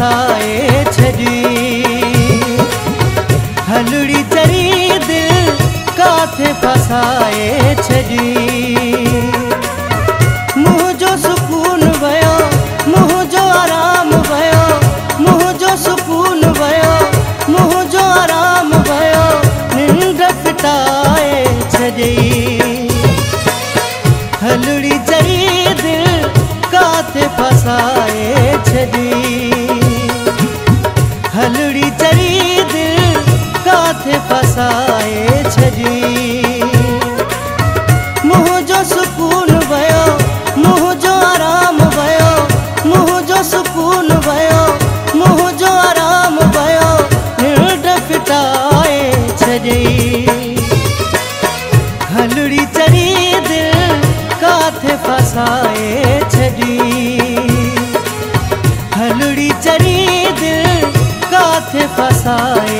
छॾी हलड़ी चरी दिल काथे फसाए छॾी मुंहुं जो सुकून वियो मुंहुं जो आराम वियो मुंहुं जो सुकून वियो मुंहुं जो आराम वियो निंड फिटाए छॾी हलड़ी चरी दिल काथे फसाए फिटाए छॾी हलड़ी चरी दिल काथे फसाए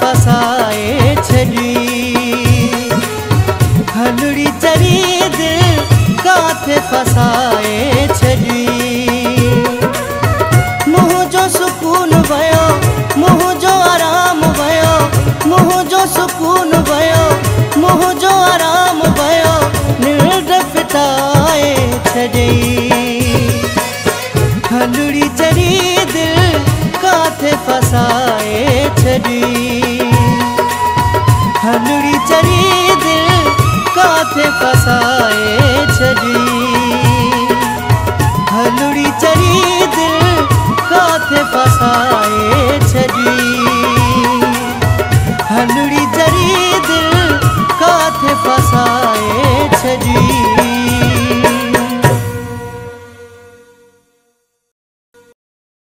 फसाए छॾी हलड़ी दिल फसाए जो सुकून मुंहुं जो आराम मुंहुं जो सुकून मुंहुं जो आराम निंड फिटाए छॾई साथ फसा।